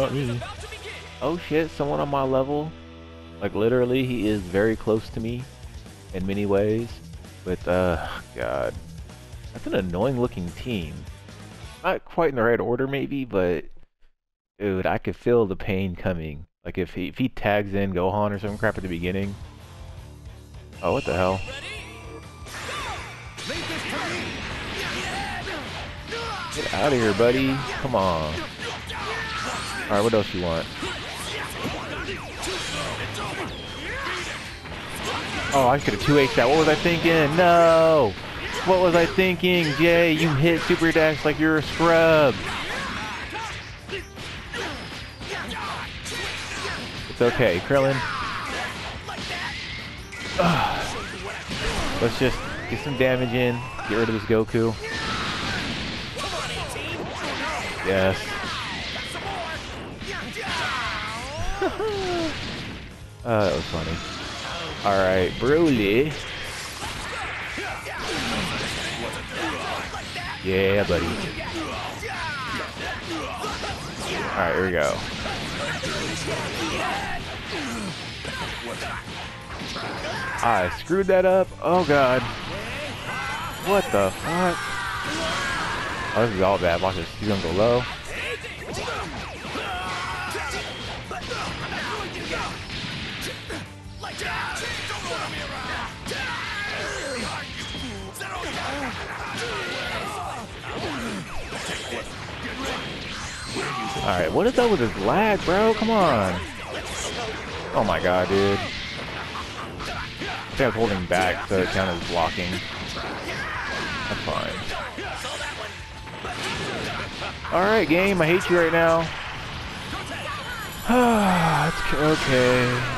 not me. Oh shit, someone on my level. Like literally, he is very close to me in many ways. But, uh, God. That's an annoying looking team. Not quite in the right order maybe, but dude, I could feel the pain coming. Like if he if he tags in Gohan or some crap at the beginning. Oh, what the hell? Get out of here, buddy. Come on. Alright, what else you want? Oh, I could have 2H that. What was I thinking? No! What was I thinking? Jay, you hit Super Dash like you're a scrub. It's okay, Krillin. Ugh. Let's just get some damage in, get rid of this Goku. Yes. Oh, that was funny. Alright, Broly. Yeah, buddy. Alright, here we go. I screwed that up. Oh god. What the fuck? Oh, this is all bad. Watch this. He's gonna go low. Alright, what is up with this lag, bro? Come on. Oh my god, dude. I think I was holding back so it counted as blocking. That's fine. Alright, game, I hate you right now. That's okay.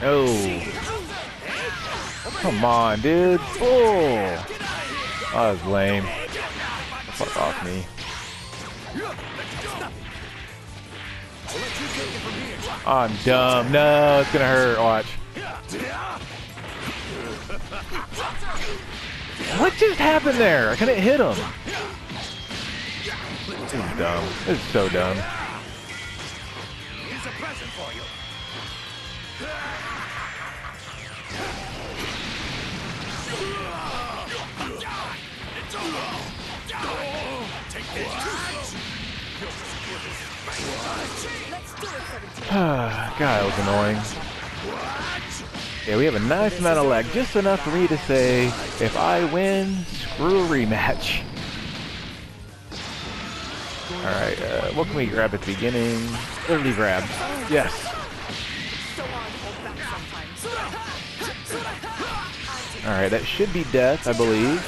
Oh. Come on, dude. Oh. That was lame. Fuck off me. I'm dumb. No, it's gonna hurt. Watch. What just happened there? I couldn't hit him. This is dumb. This is so dumb. God, that was annoying. Yeah, we have a nice amount of lag, just enough for me to say, if I win, screw rematch. Alright, uh, what can we grab at the beginning? Literally grab. Yes. Alright, that should be death, I believe.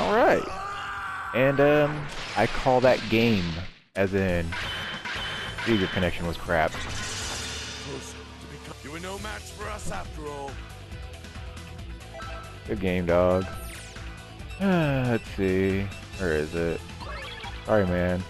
Alright. And, um, I call that game, as in, dude, your connection was crap. You were no match for us after all. Good game, dog. let's see. Where is it? Sorry, man.